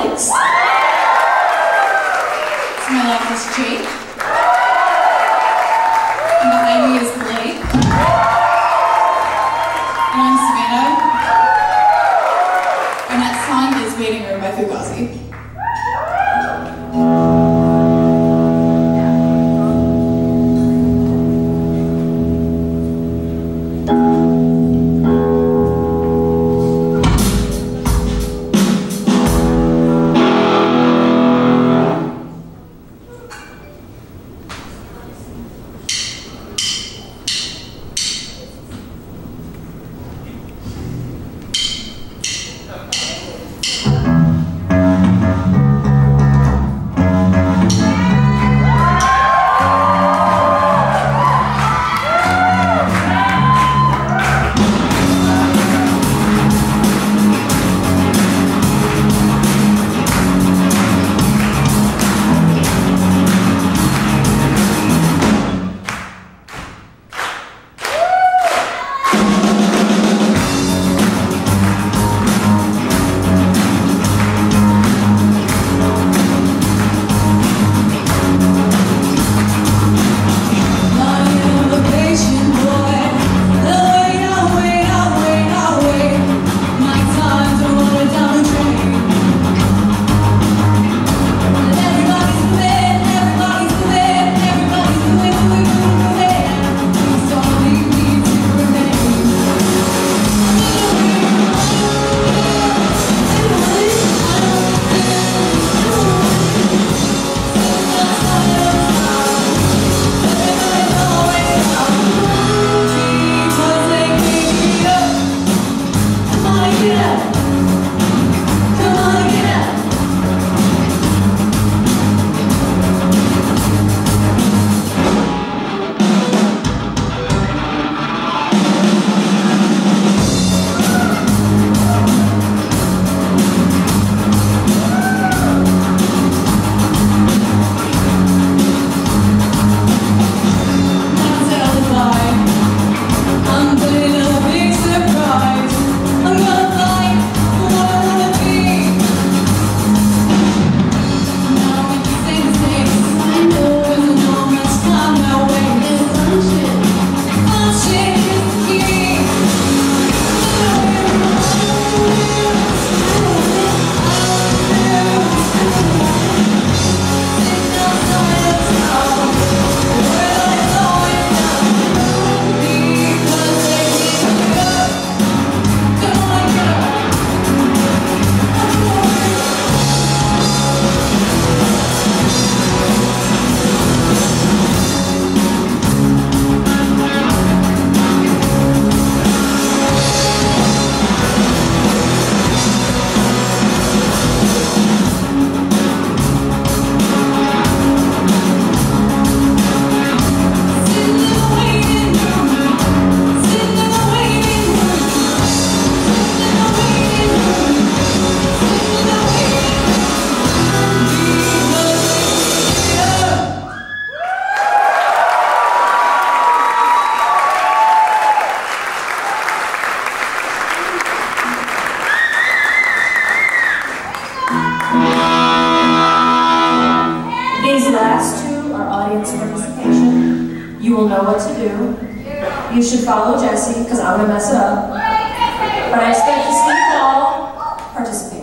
Alex. My left is Jake. And behind me is You should follow Jesse, because I'm going to mess it up. But I expect to see you all participate.